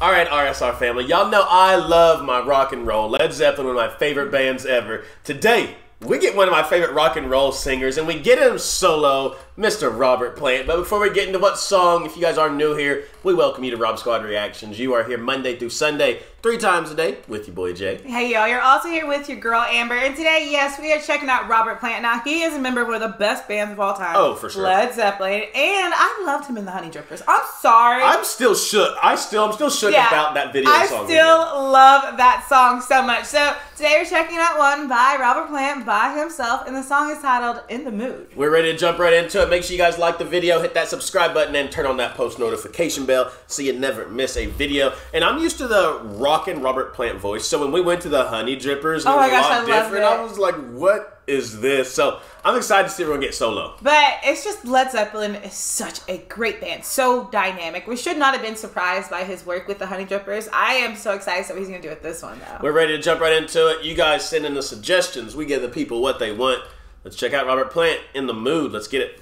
All right, RSR family, y'all know I love my rock and roll. Led Zeppelin, one of my favorite bands ever. Today, we get one of my favorite rock and roll singers, and we get him solo, Mr. Robert Plant. But before we get into what song, if you guys are new here, we welcome you to Rob Squad Reactions. You are here Monday through Sunday, three times a day with your boy Jay. Hey y'all, you're also here with your girl Amber, and today, yes, we are checking out Robert Plant. Now, he is a member of one of the best bands of all time. Oh, for sure. Led Zeppelin, and I loved him in the Honey Drippers. I'm sorry. I'm still shook. I still, I'm still shook Yeah, about that video I song. still video. love that song so much. So today we're checking out one by Robert Plant by himself, and the song is titled "In the Mood." We're ready to jump right into it. Make sure you guys like the video, hit that subscribe button, and turn on that post notification bell so you never miss a video. And I'm used to the rockin' Robert Plant voice, so when we went to the Honey Drippers, Oh my gosh, a lot I different. I it. was like, "What is this?" So I'm excited to see everyone get solo. But it's just Led Zeppelin is such a great band, so dynamic. We should not have been surprised by his work with the Honey Drippers. I am so excited what he's gonna do with this one though. We're ready to jump right into it. You guys send in the suggestions. We give the people what they want. Let's check out Robert Plant in the mood. Let's get it.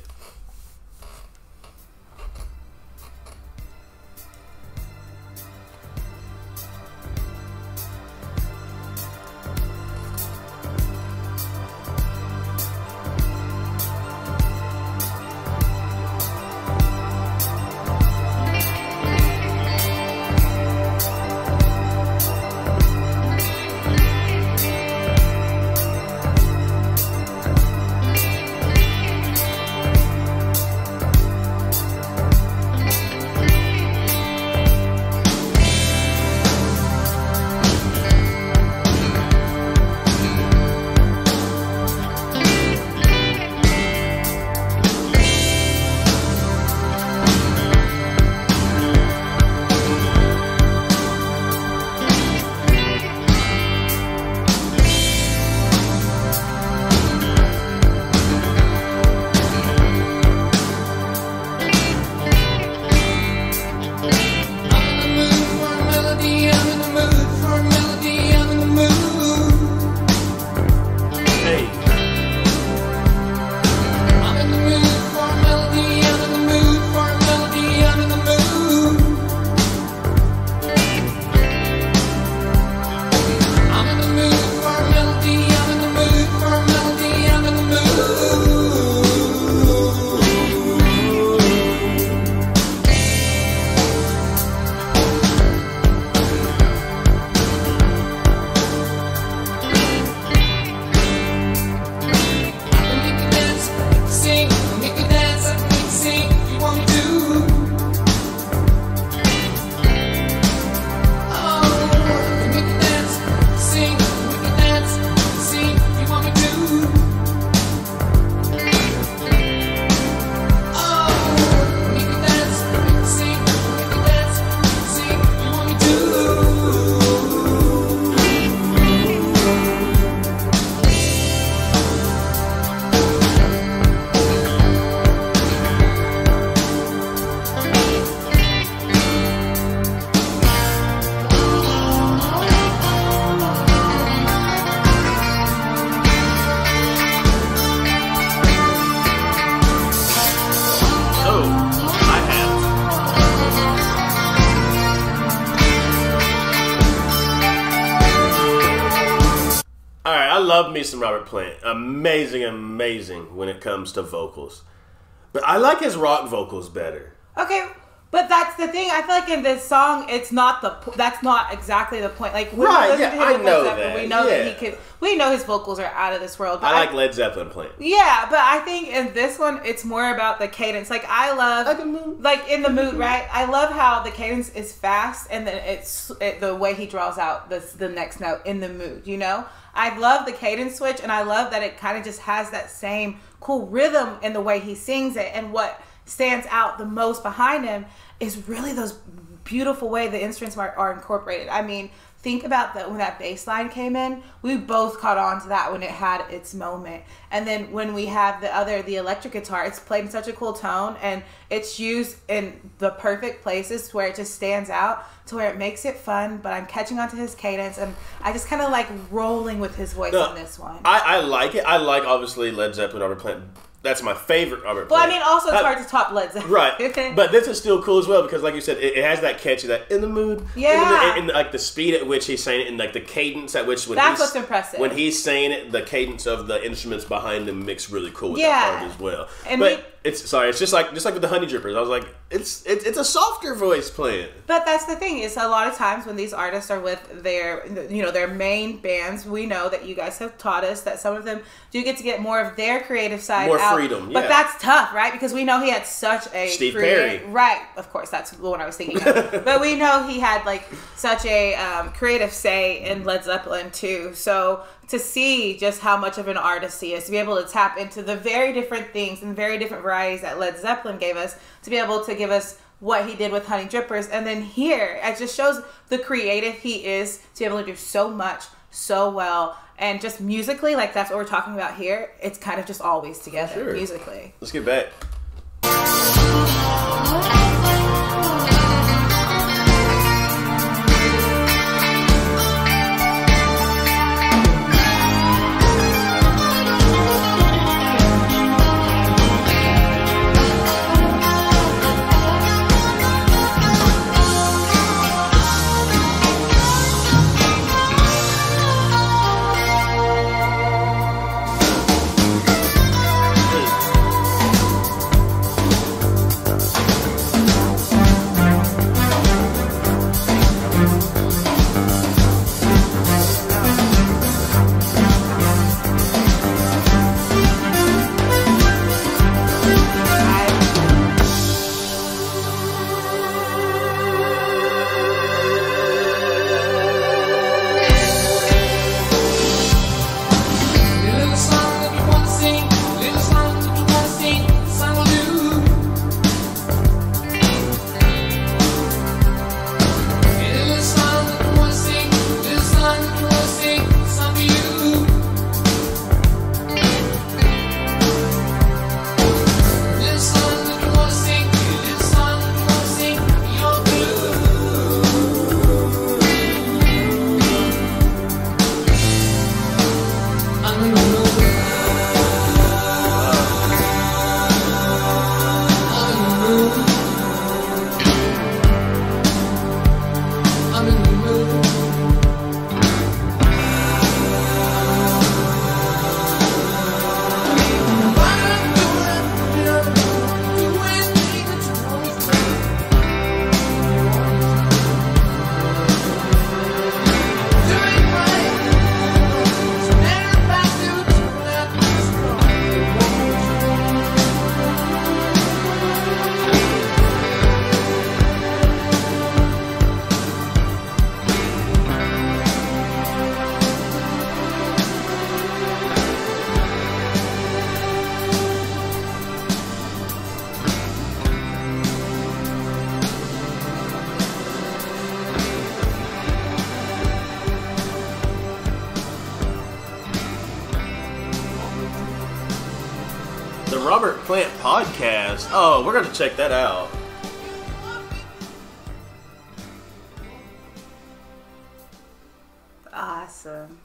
Love me some Robert Plant. Amazing, amazing when it comes to vocals. But I like his rock vocals better. Okay, but that's the thing. I feel like in this song, it's not the that's not exactly the point. Like when Right, we listen yeah, to him I know Zeppelin, that, we know that he can. We know his vocals are out of this world. But I like Led Zeppelin playing. Yeah, but I think in this one, it's more about the cadence. Like I love, mood. like in the mood, right? I love how the cadence is fast, and then it's it, the way he draws out the the next note in the mood. You know, I love the cadence switch, and I love that it kind of just has that same cool rhythm in the way he sings it. And what stands out the most behind him is really those beautiful way the instruments are, are incorporated. I mean, think about that when that bass line came in, we both caught on to that when it had its moment. And then when we have the other, the electric guitar, it's played in such a cool tone and it's used in the perfect places where it just stands out to where it makes it fun, but I'm catching on to his cadence and I just kind of like rolling with his voice No, on this one. I, I like it. I like obviously Led Zeppelin, Robert Plant. That's my favorite Robert. Well, I mean, also it's Uh, hard to top Led Zeppelin. Right, but this is still cool as well because, like you said, it, it has that catchy, that in the mood, Yeah. and, like the speed at which he's saying it, and like the cadence at which when That's he's, what's impressive. When he's saying it, the cadence of the instruments behind him mix really cool with Yeah. that part as well. And but we- it's sorry, it's just like just like with the Honey Drippers. I was like, it's it's, it's a softer voice playing. But that's the thing is a lot of times when these artists are with their you know their main bands, we know that you guys have taught us that some of them do get to get more of their creative side, More out. freedom, But that's tough, right? Because we know he had such a Steve creative- Perry. right? Of course, that's the one I was thinking. of. but we know he had like such a um, creative say in Led Zeppelin too. So to see just how much of an artist he is, to be able to tap into the very different things and very different varieties that Led Zeppelin gave us, to be able to give us what he did with Honey Drippers, and then here it just shows the creative he is to be able to do so much so well. And just musically, like that's what we're talking about here. It's kind of just always together Sure. musically. Let's get back. Robert Plant podcast. Oh, we're gonna check that out. Awesome.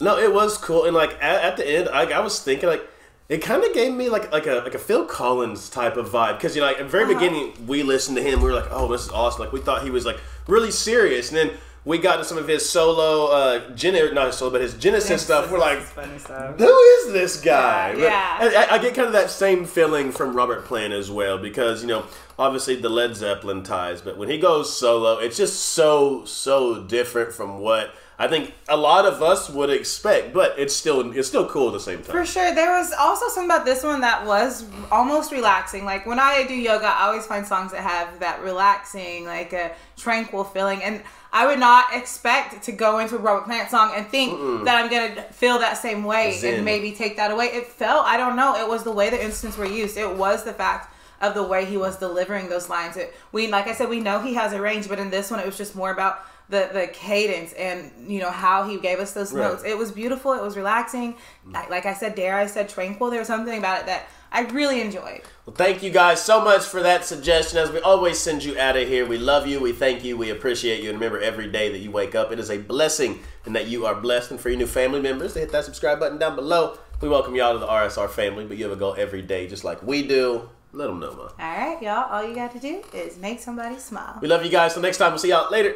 No, it was cool, and like at, at the end, I, I was thinking like it kind of gave me like like a like a Phil Collins type of vibe because you know like at the very Uh-huh. beginning we listened to him, we were like, oh, this is awesome. Like we thought he was like really serious, and then we got to some of his solo uh Gen not his solo, but his Genesis stuff. We're like, stuff. who is this guy? Yeah, yeah. I, I get kind of that same feeling from Robert Plant as well because you know obviously the Led Zeppelin ties, but when he goes solo, it's just so so different from what I think a lot of us would expect. But it's still it's still cool at the same time. For sure. There was also something about this one that was almost relaxing. Like when I do yoga, I always find songs that have that relaxing, like a tranquil feeling. And I would not expect to go into a Robert Plant song and think that I'm gonna feel that same way Zen. and maybe take that away. It felt, I don't know, it was the way the instruments were used. It was the fact of the way he was delivering those lines. It, we, like I said, we know he has a range, but in this one, it was just more about the the cadence and you know how he gave us those Right. notes. It was beautiful. It was relaxing. Mm. Like like I said, dare I said tranquil. There was something about it that I really enjoyed. Well, thank you guys so much for that suggestion. As we always send you out of here, we love you, we thank you, we appreciate you, and remember every day that you wake up, it is a blessing, and that you are blessed. And for your new family members, to hit that subscribe button down below. We welcome y'all to the RSR family, but you have a goal every day, just like we do. Let them know, man. All right, y'all. All you got to do is make somebody smile. We love you guys. Till next time, we'll see y'all later.